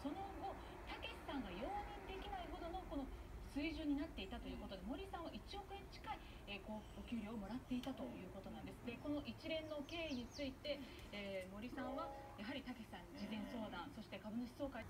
その後たけしさんが容認できないほどのこの水準になっていたということで森さんは1億円近い、えー、お給料をもらっていたということなんです。でこの一連の経緯について、えー、森さんはやはりたけしさんに事前相談そして株主総会